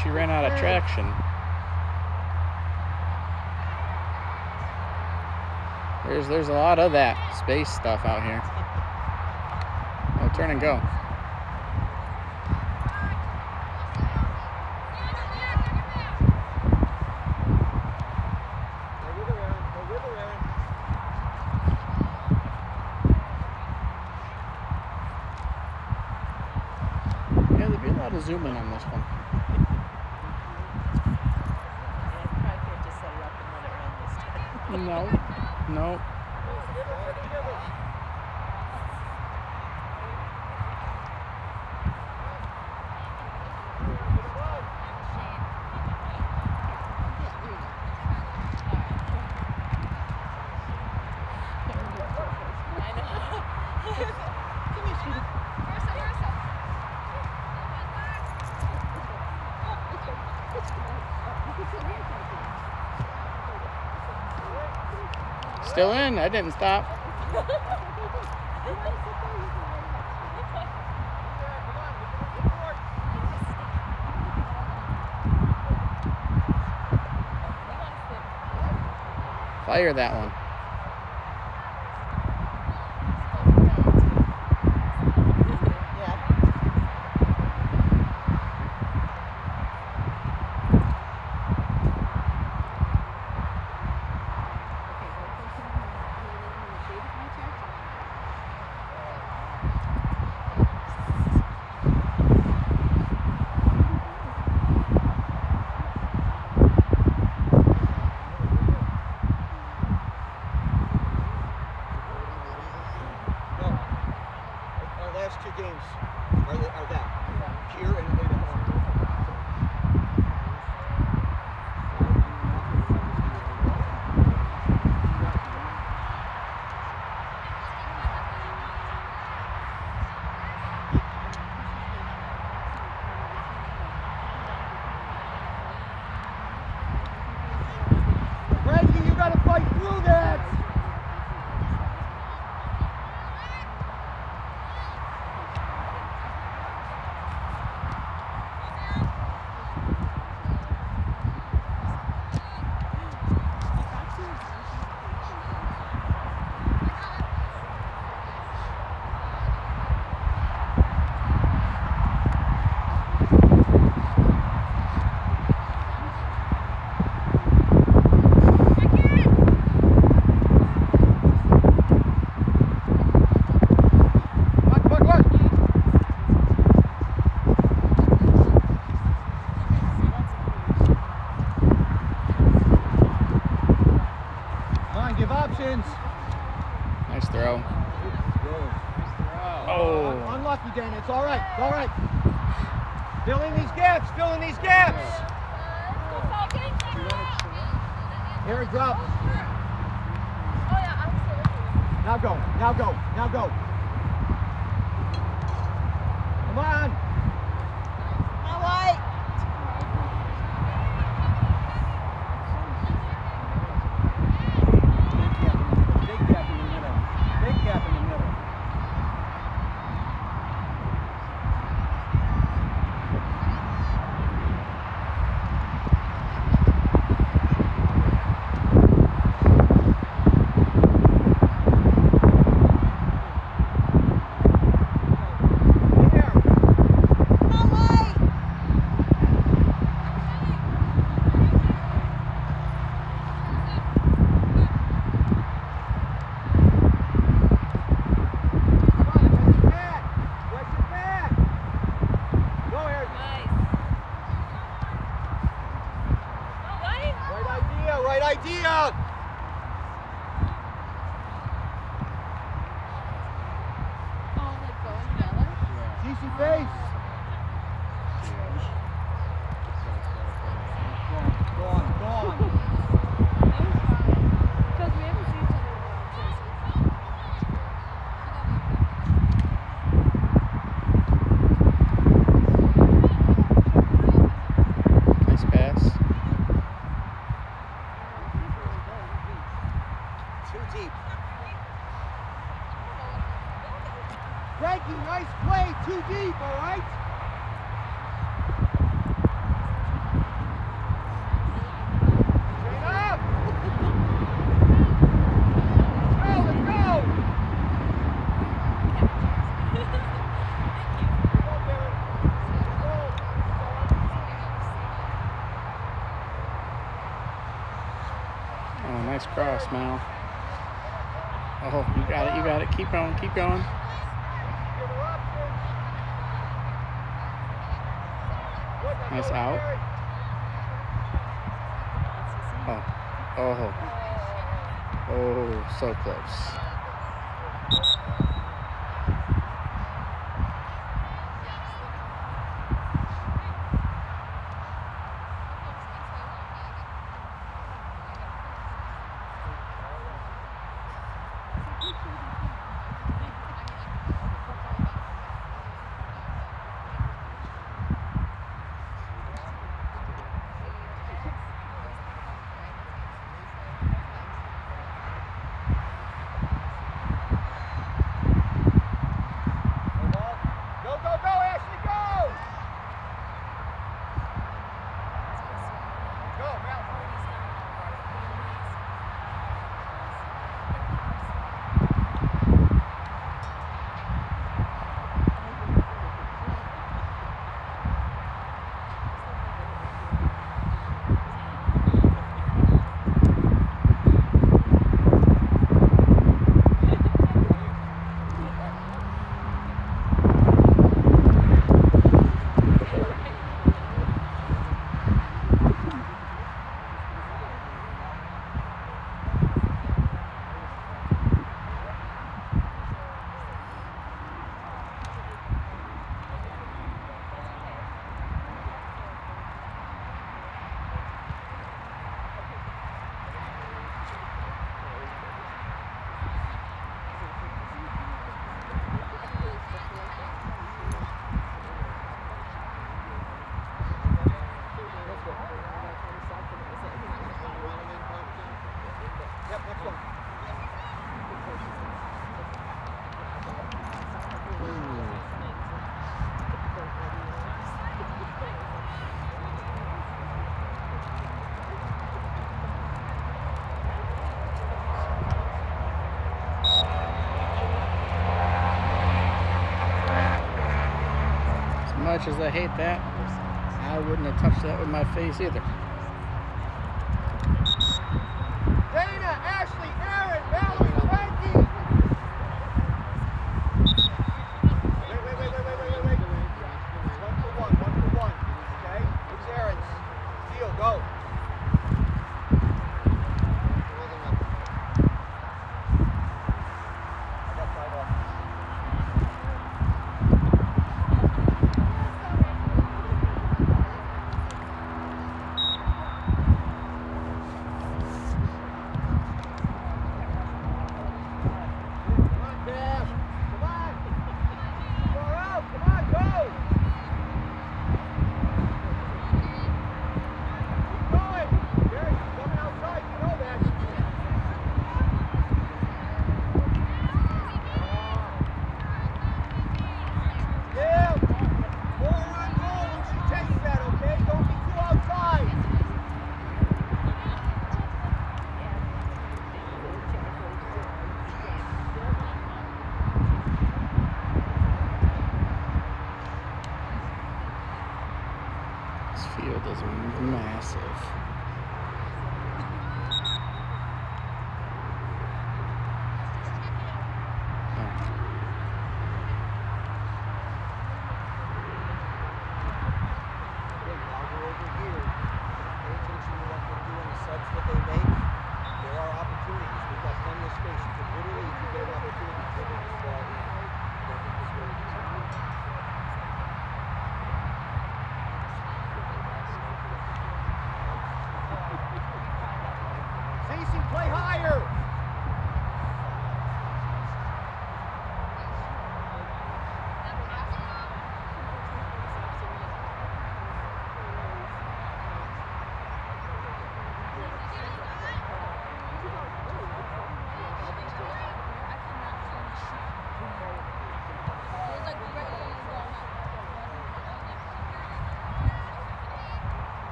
She ran out of traction. There's there's a lot of that space stuff out here. Oh, turn and. Go with her, Aaron. Go with her, Aaron. Yeah, there'd be a lot of zooming on this one. No, no. Still in. I didn't stop. Fire that one. No. Our last two games are, the, are that. Here and and at home. Frankie, you gotta fight through that! Come on, come on, come on! Come on, give options. Nice throw. Oh. Unlucky, Dana. It's all right. It's all right. Fill in these gaps. Fill in these gaps. Aaron, drop. Now go. Now go. Now go. Come on. going, keep going. Nice out. Oh, oh, oh, so close. much as I hate that, I wouldn't have touched that with my face either.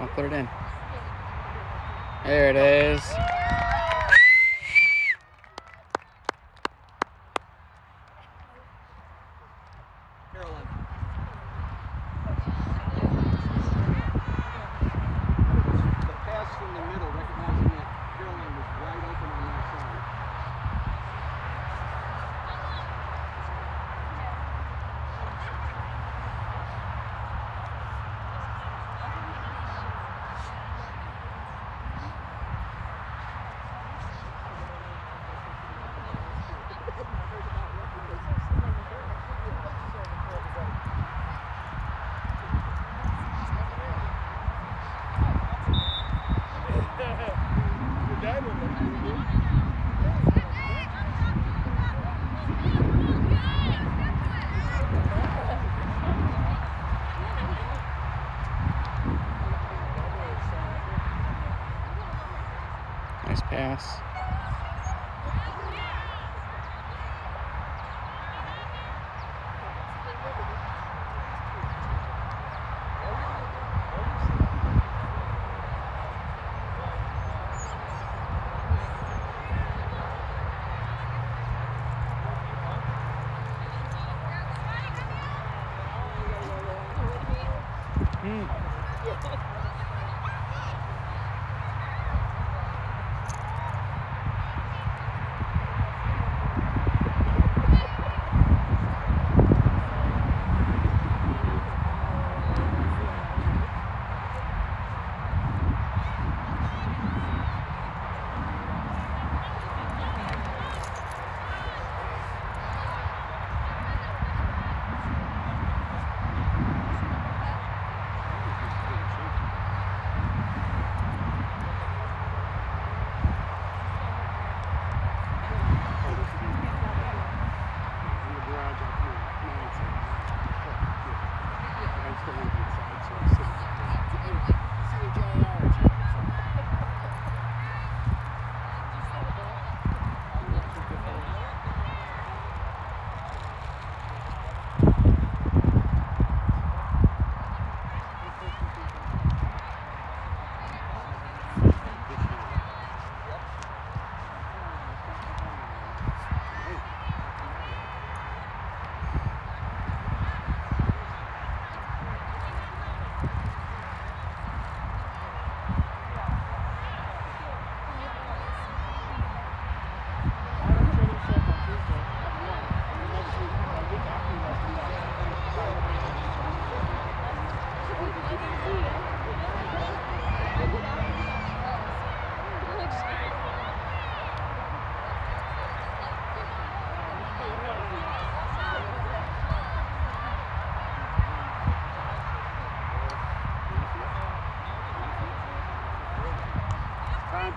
I'll put it in. There it is.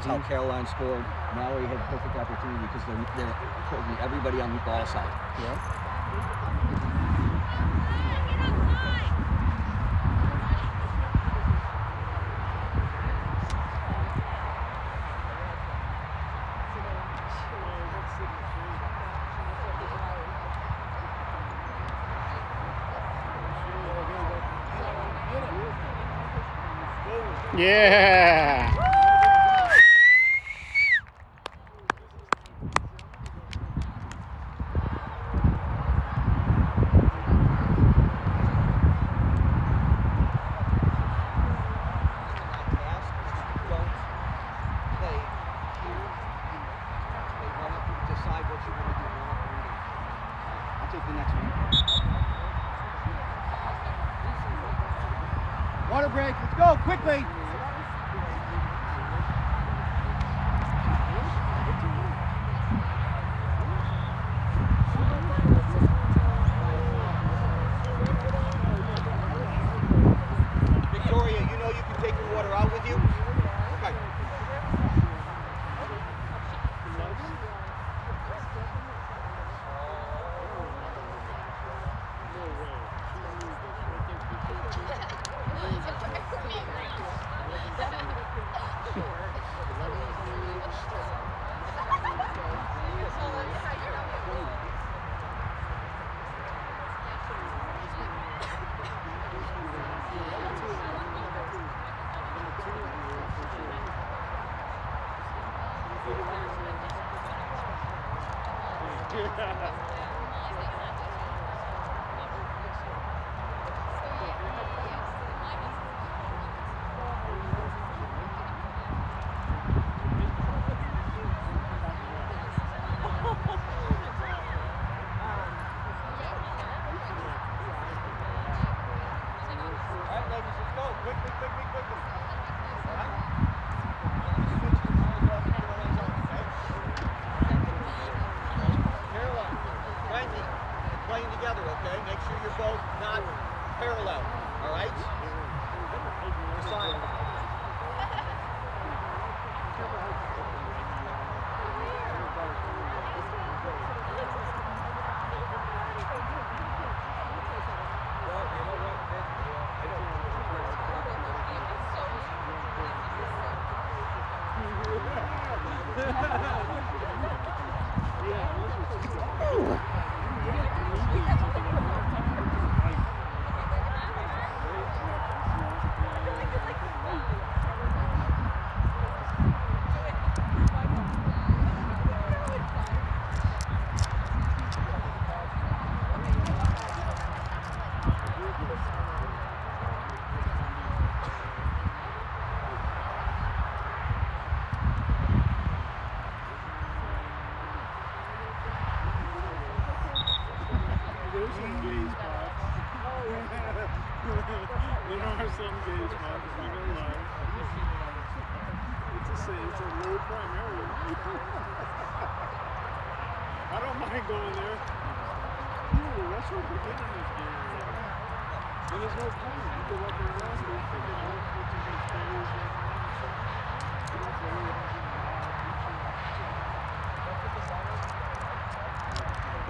Mm -hmm. how mm-hmm. Caroline scored. Mallory had a perfect opportunity because they're, they're holding everybody on the ball side. Yeah. Yeah.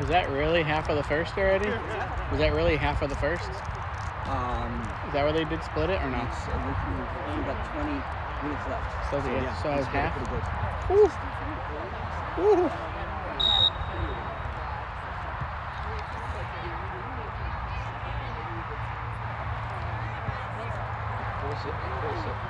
Was that really half of the first already? Was that really half of the first? Um, Is that where they did split it or no? Uh, Only about 20 minutes left. So, so yeah, so was half. Pretty good. Close it, close it.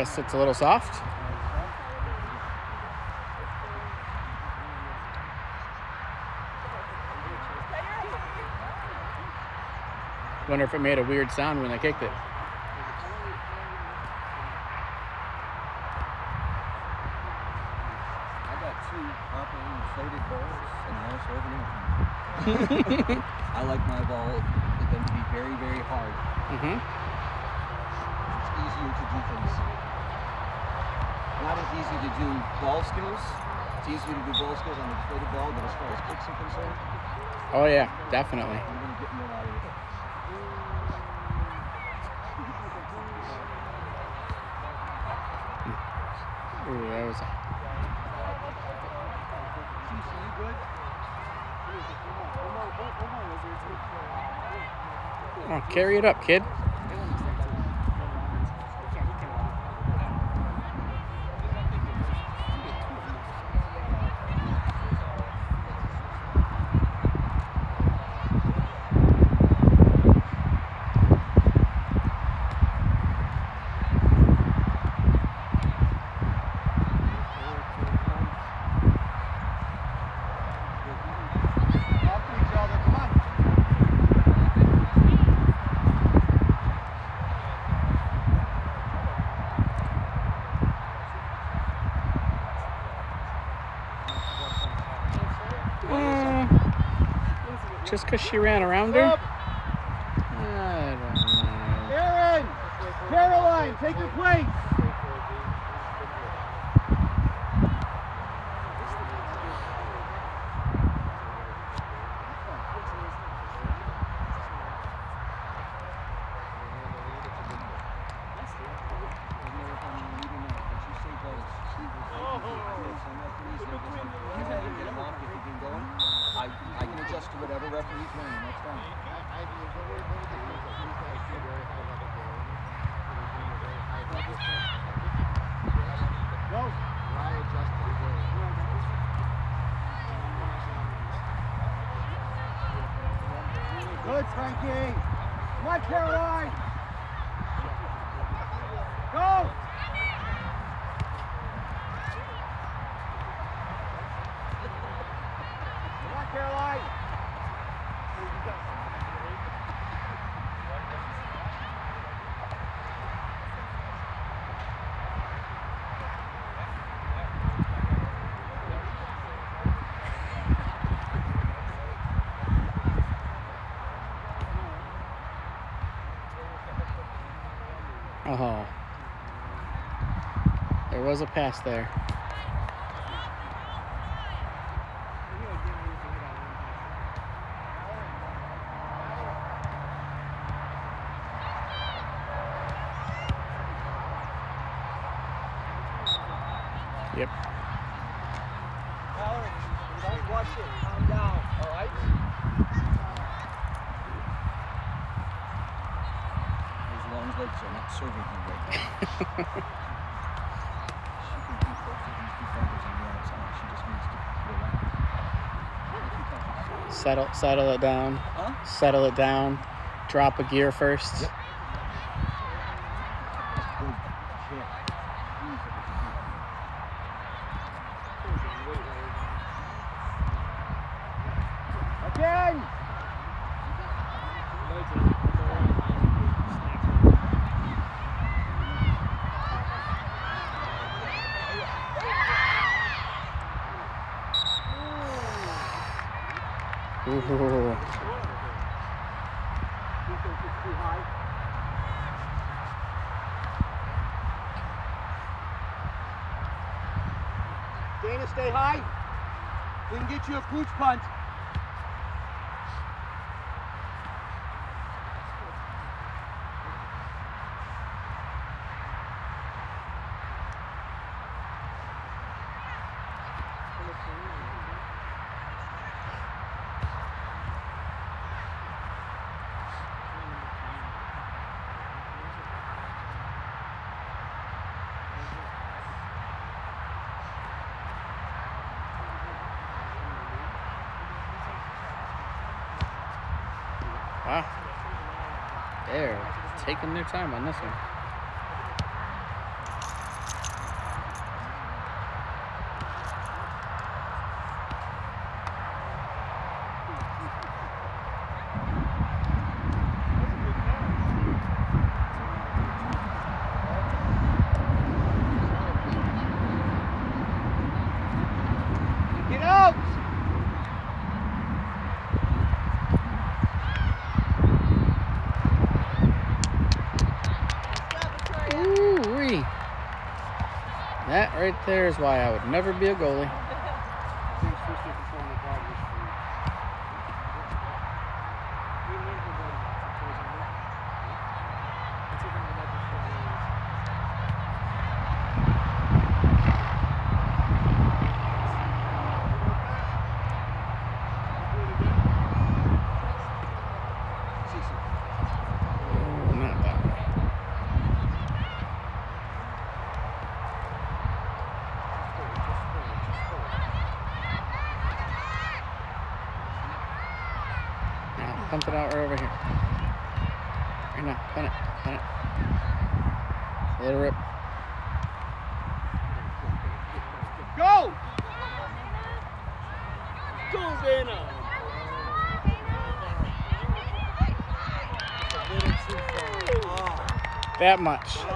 Guess it's a little soft. Wonder if it made a weird sound when I kicked it. I got two properly inflated balls and they also have an income. I like my ball them to be very, very hard. Mm-hmm. It's easier to do things. Not as easy to do ball skills. It's easier to do ball skills on an inflated ball, but as far as kicks are concerned, Oh yeah, definitely. I'm gonna get more out of it. Ooh, that was. You? Oh, carry it up, kid. Talk to each other. Come on. Uh, just because she ran around her? I don't know. Aaron! Caroline, take your place! I, I can adjust whatever referee's running, that's fine. Go! Good, Frankie! Come on, Caroline! Go! Come on, Caroline! Oh. There was a pass there. Yep. Valerie, don't rush it. Calm down, all right? Those long legs are not serving you right now. she can beat both of these defenders on the outside. She just needs to relax. Settle settle it down. Huh? Settle it down. Drop a gear first. Yep. Good shit. Jeez, that was a good- Again! Ooh. Dana, stay high. We can get you a pooch punt. taking their time on this one. There's why I would never be a goalie. that much.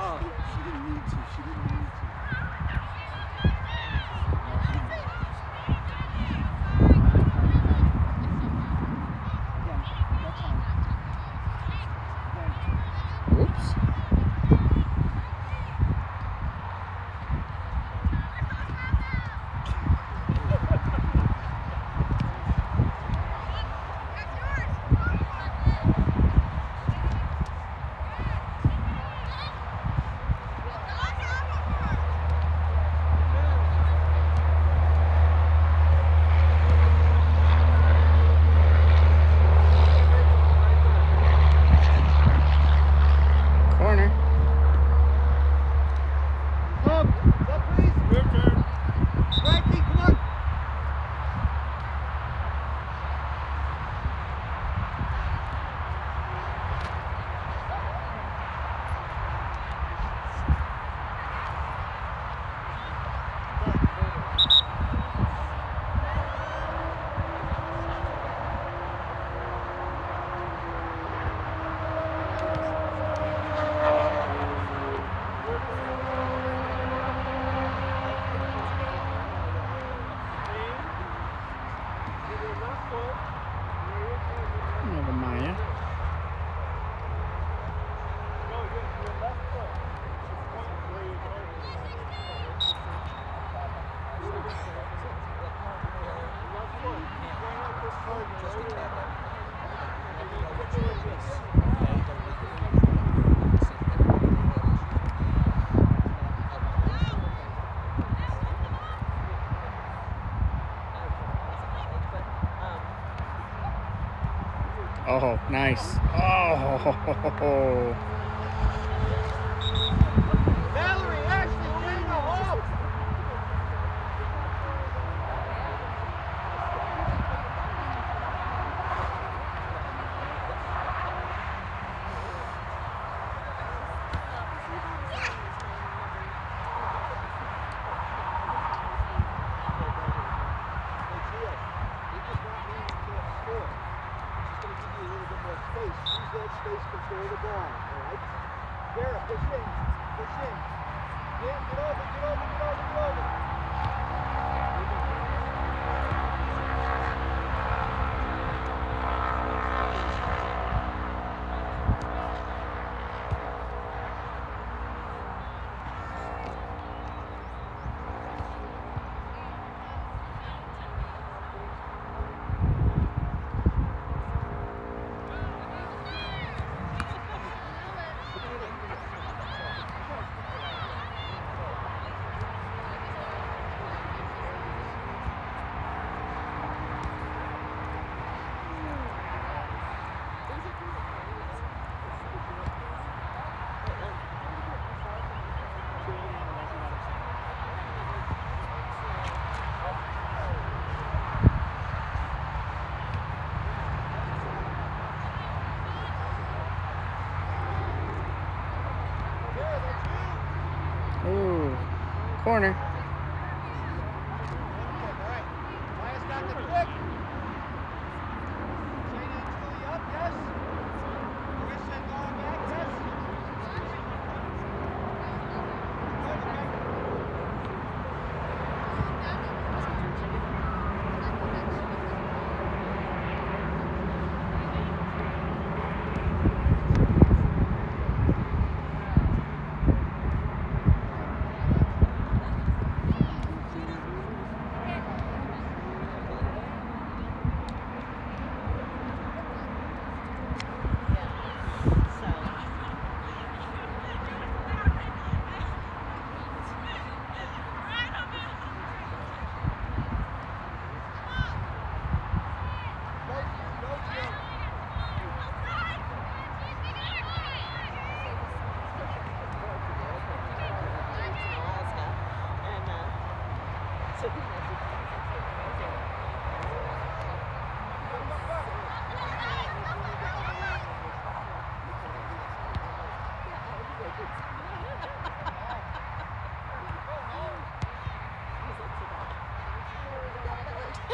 Oh, nice. Oh.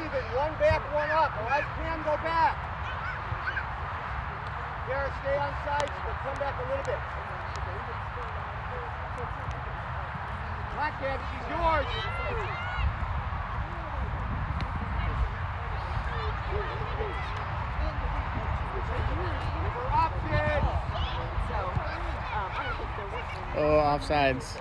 even. One back, one up. All right, Cam, go back. Garrett, stay on sides, but come back a little bit. Black Cam, she's yours. Oh, offsides.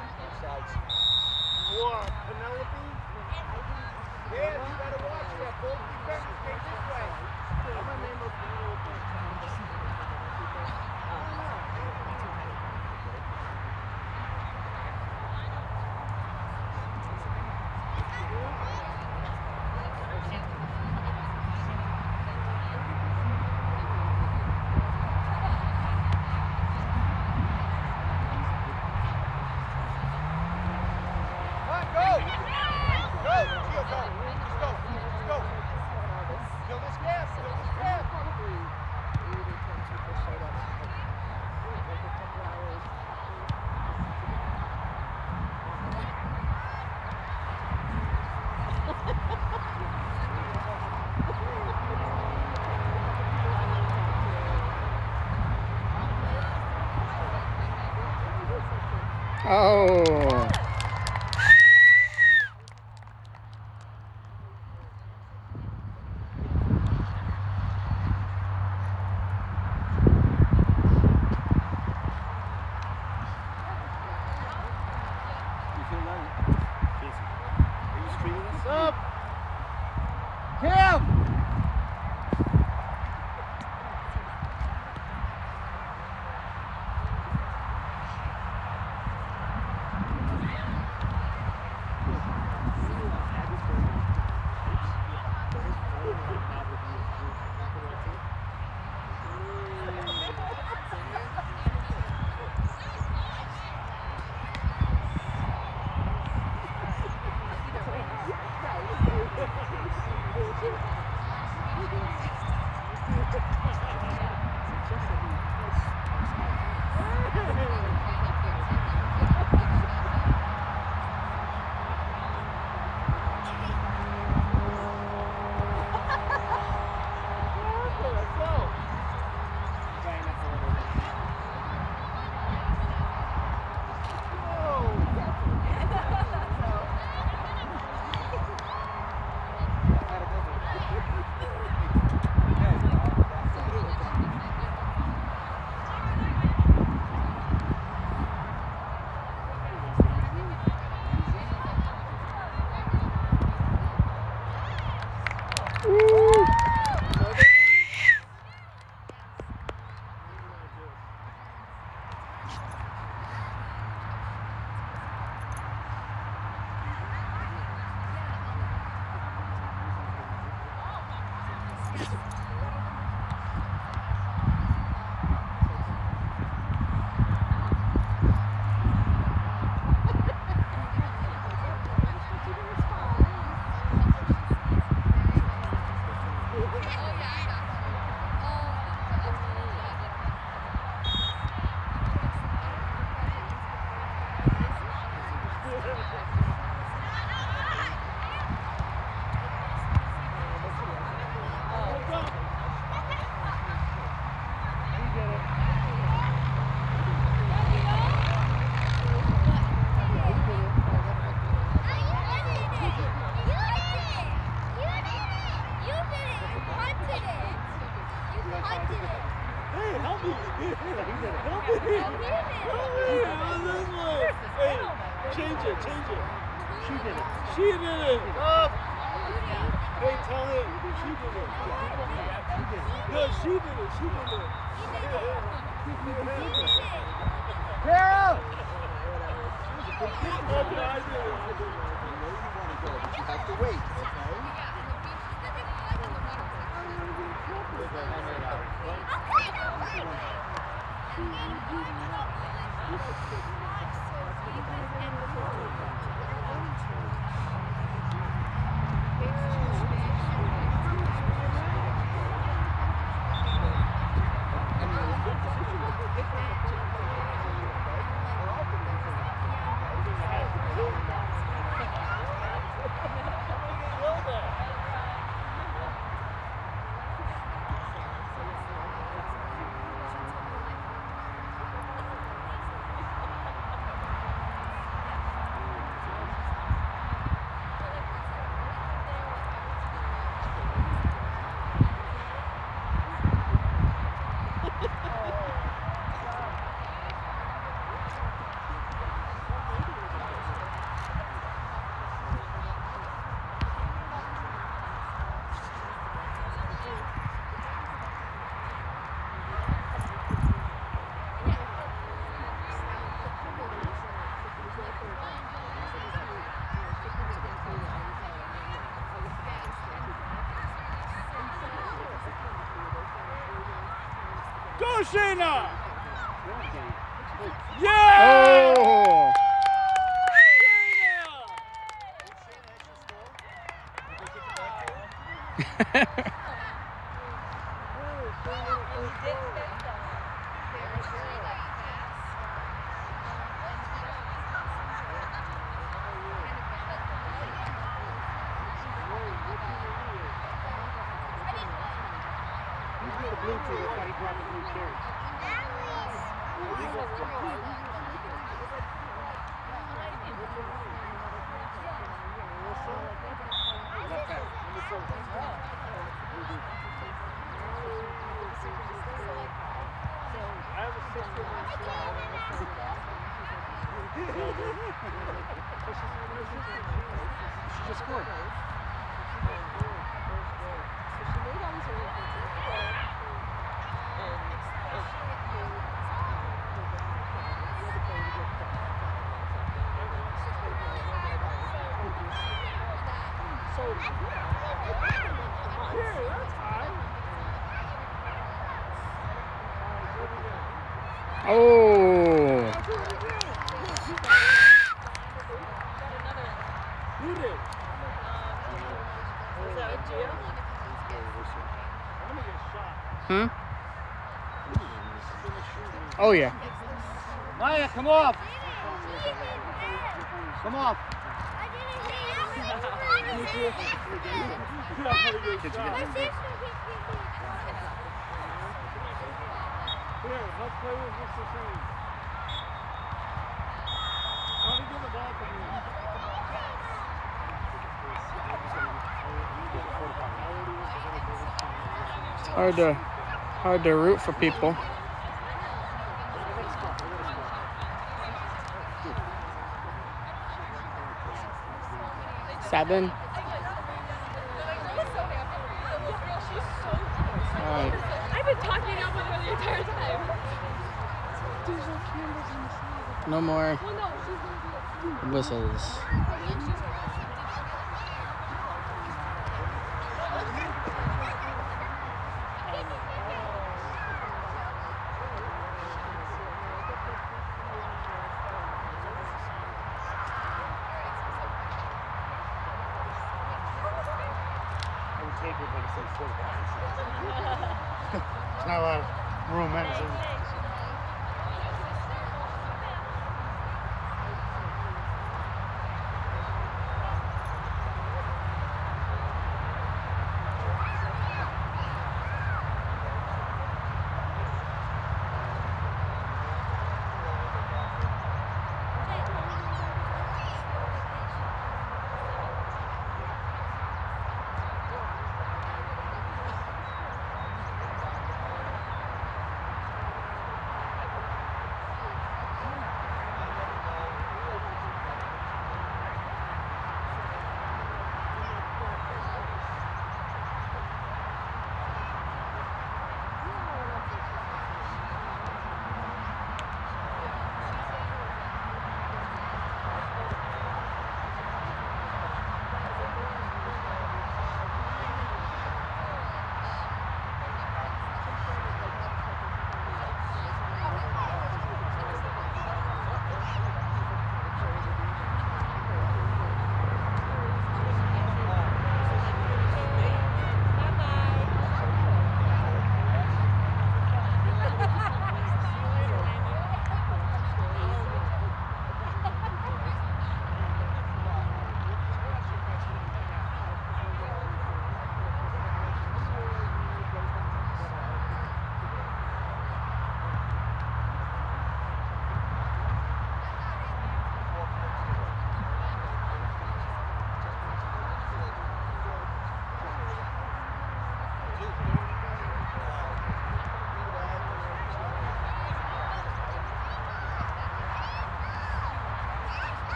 China! Oh, yeah. Maya, come off. Come off. Here, let's play with Mr. Hard to, hard to root for people. cabin. I've been talking over her the entire time. No more whistles.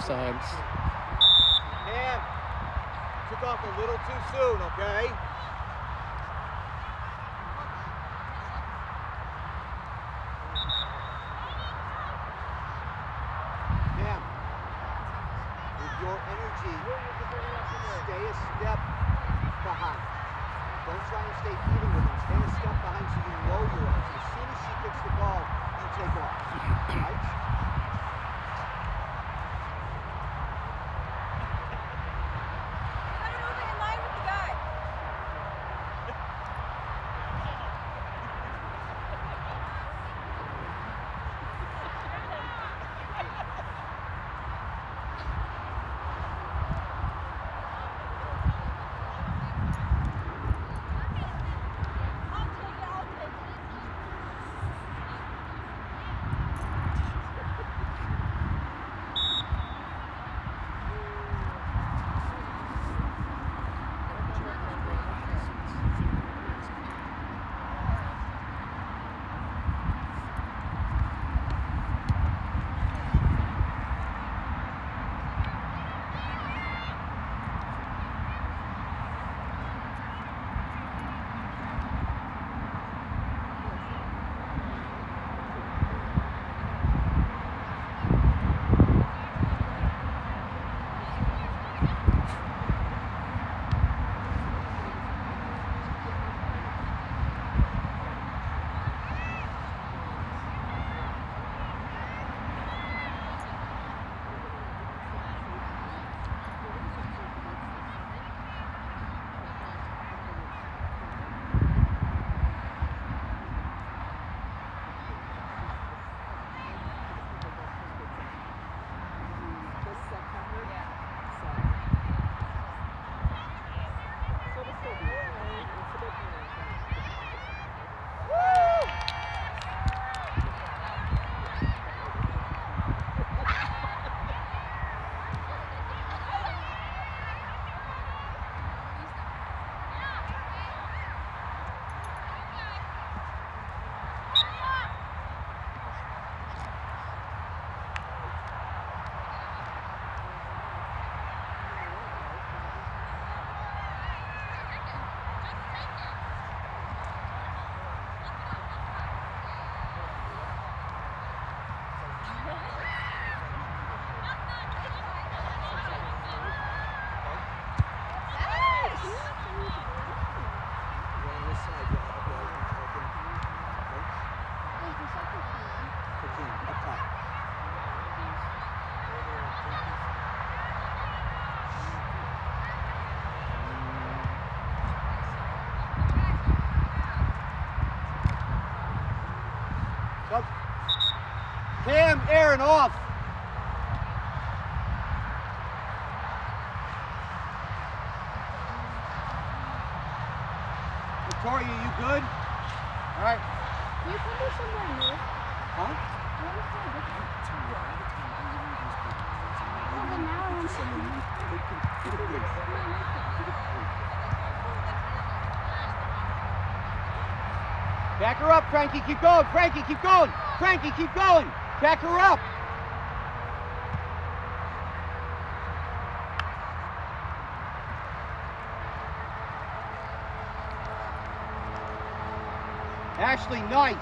Offsides. Cam, took off a little too soon, okay? Aaron, off. Victoria, you good? All right. Can you come to somewhere new? Huh? Back her up, Frankie. Keep going. Frankie, keep going. Frankie, keep going. Back her up. Ashley, nice.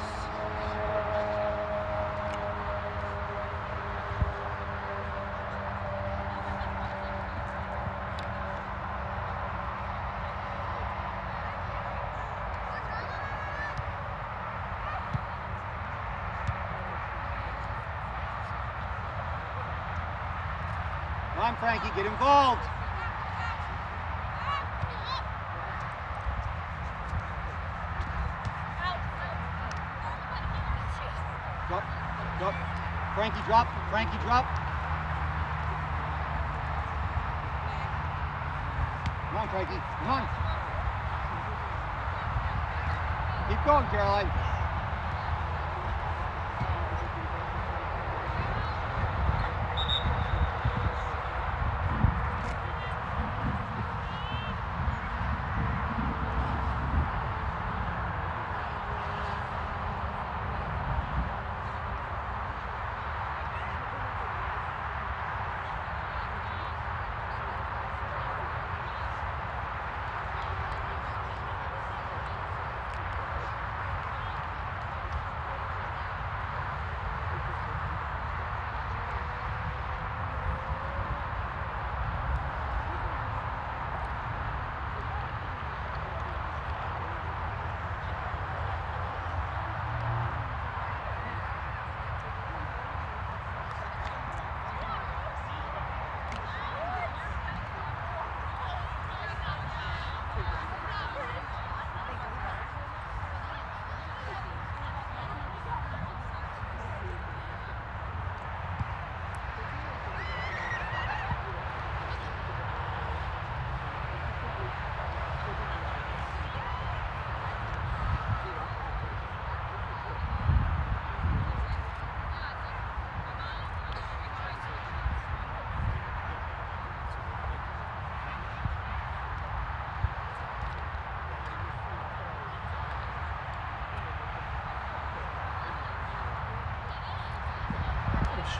Come on, Frankie, get involved. Drop, drop. Frankie, drop. Frankie, drop. Come on, Frankie. Come on. Keep going, Caroline.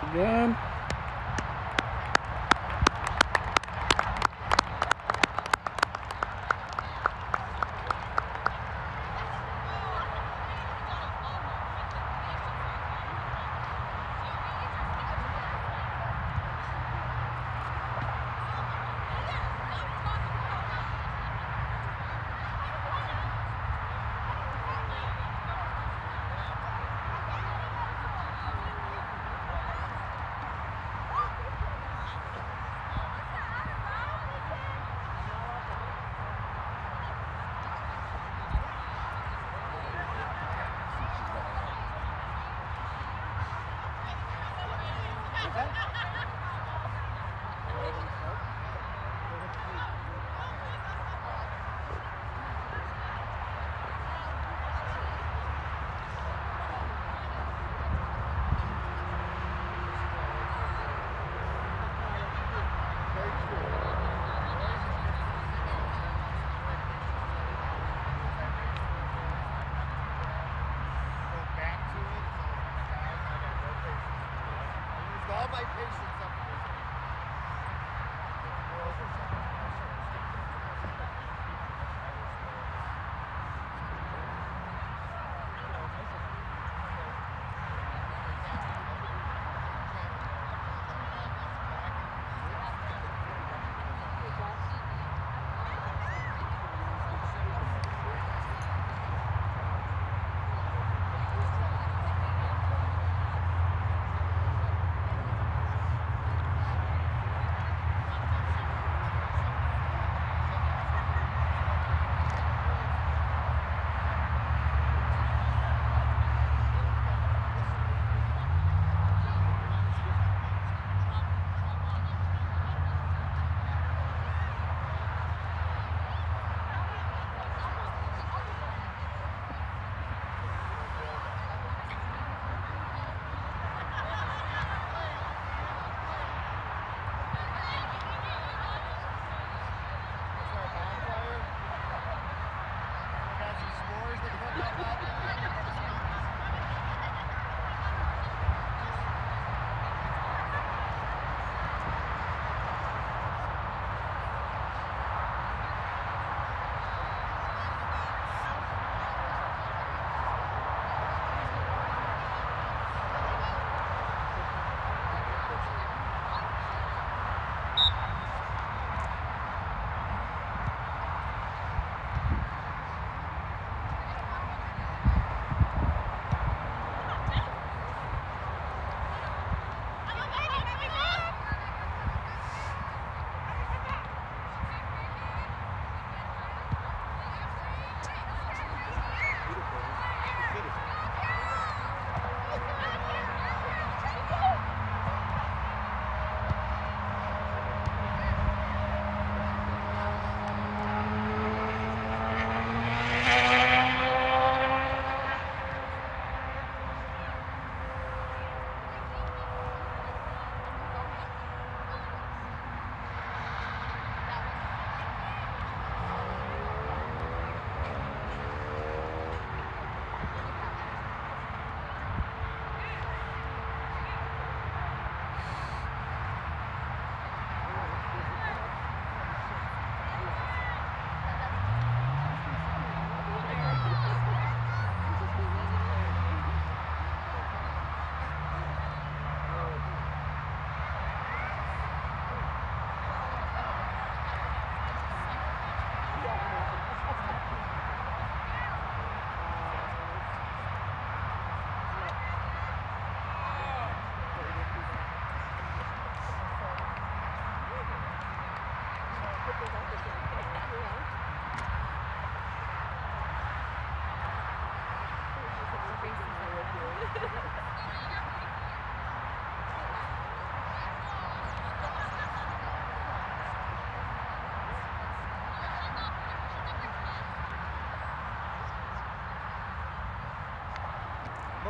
She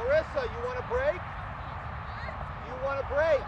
Marissa, you want a break? You want a break?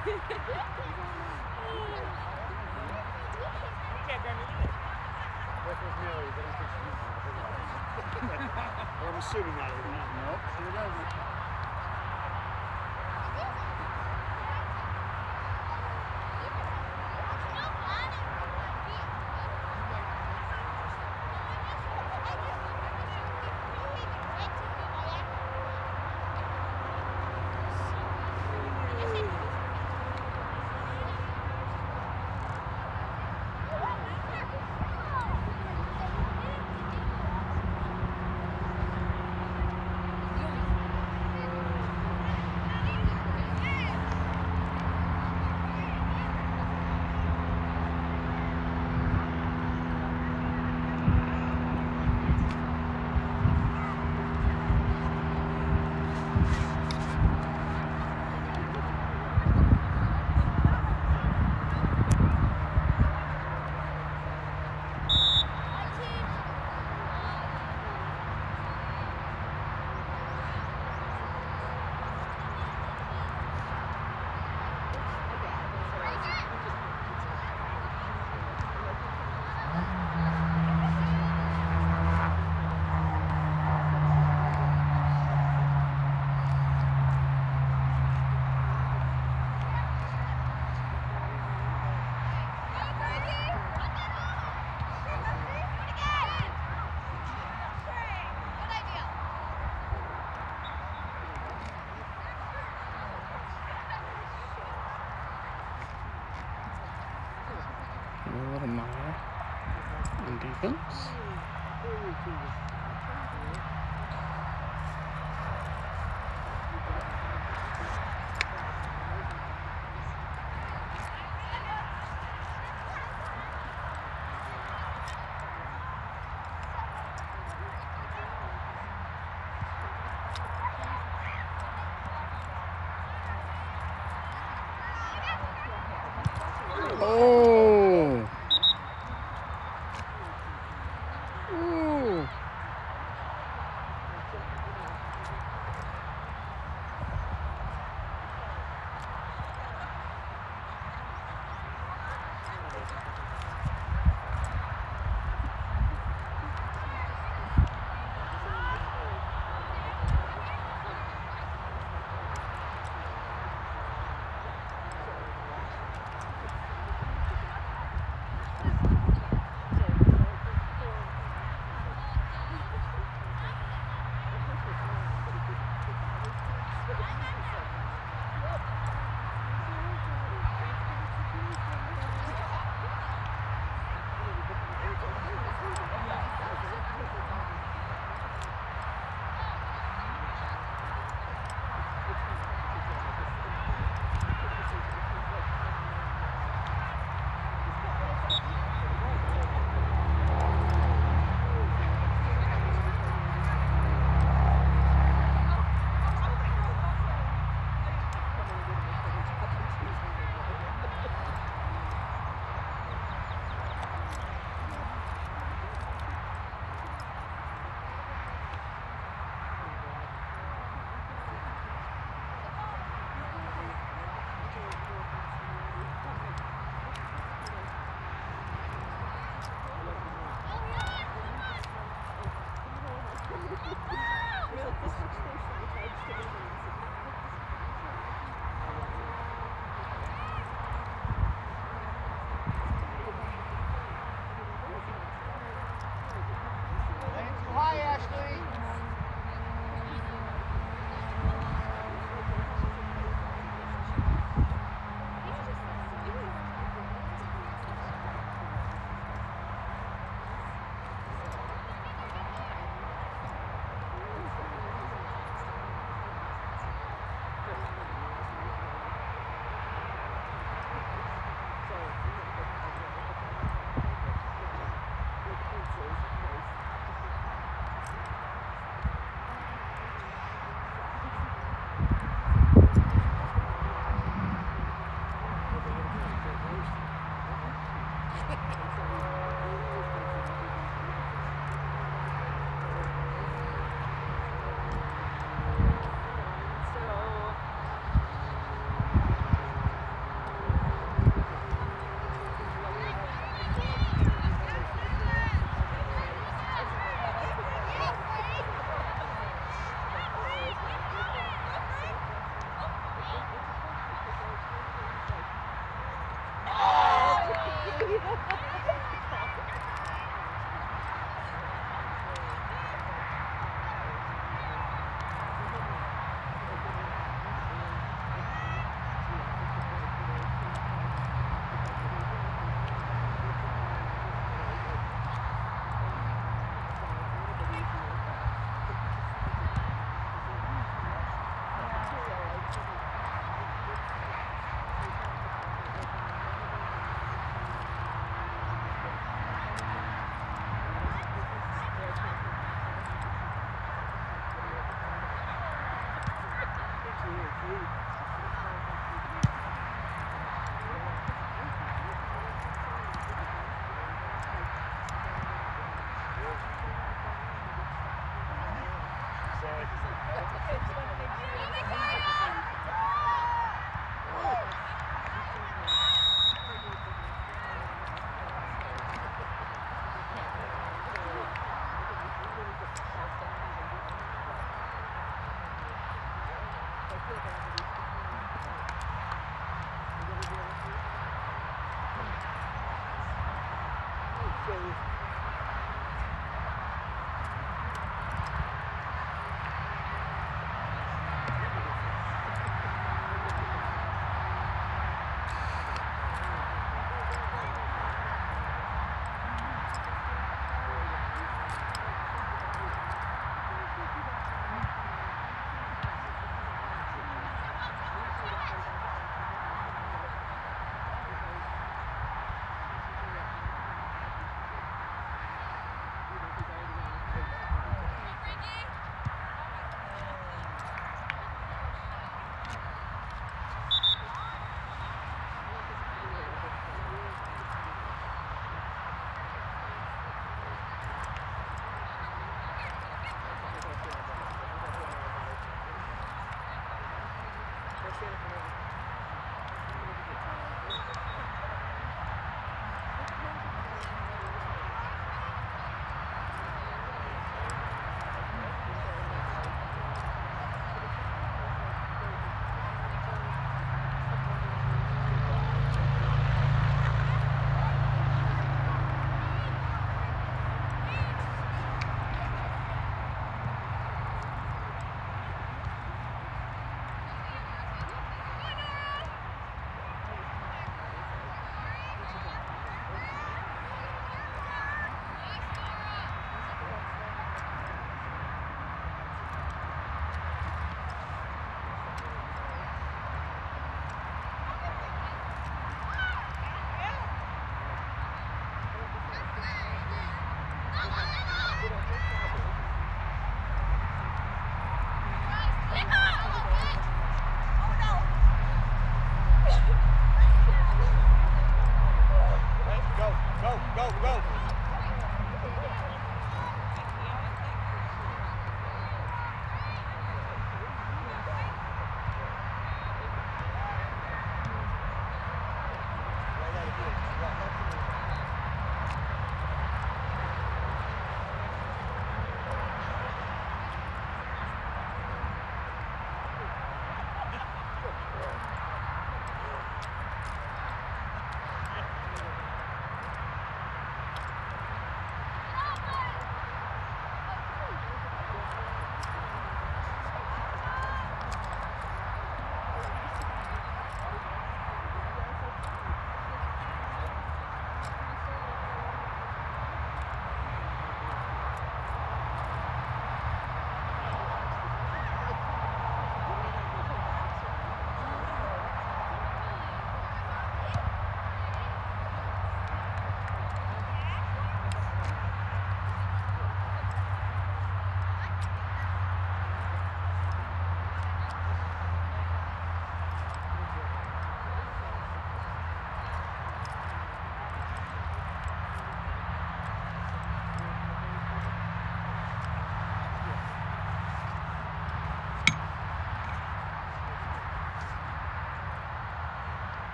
I'm assuming that. Nope, sure doesn't. Seconds. Oh.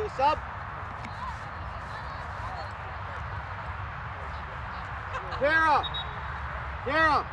A sub. Tara! Tara!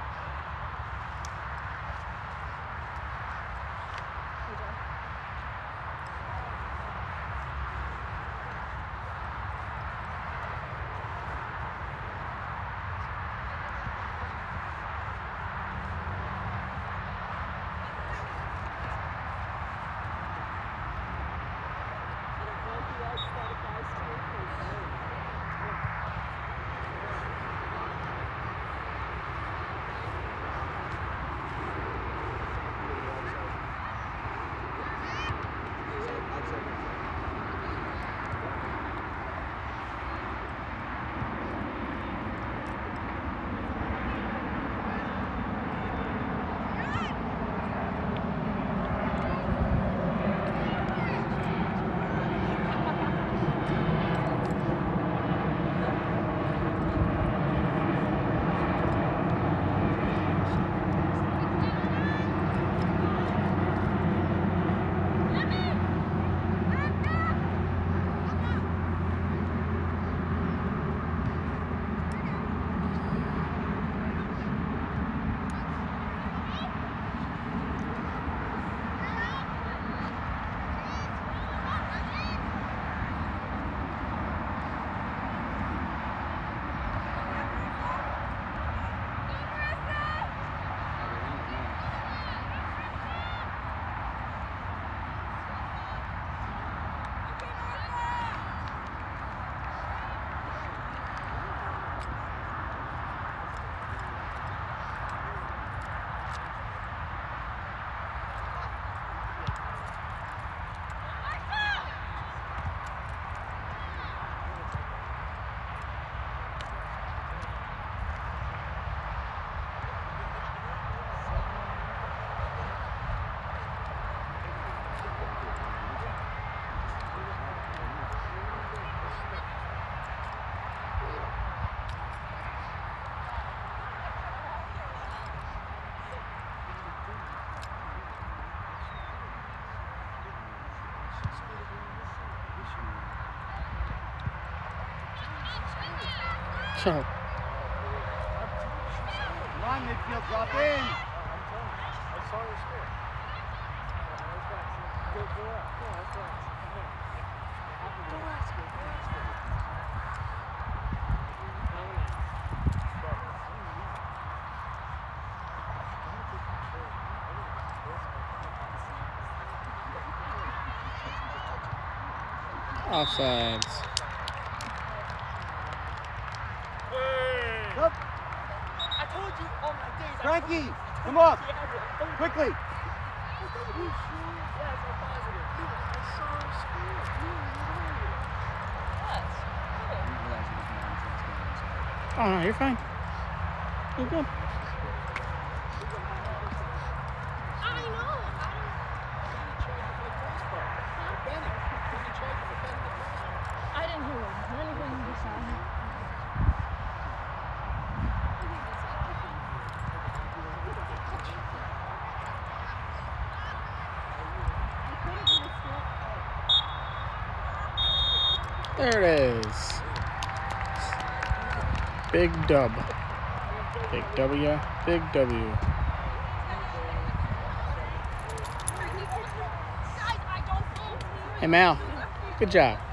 Come midfield, drop in. I saw her score. Go, go out. Go. Go out. Offsides. Up. I told you all my days. I Frankie, told you. come up. I did. Quickly. Are you sure? Yes, I'm positive. I saw her score. What? Oh no, you're fine. You're good. I know. I didn't hear anything you said. There it is. Big dub. Big W. Big W. Hey Mal, good job.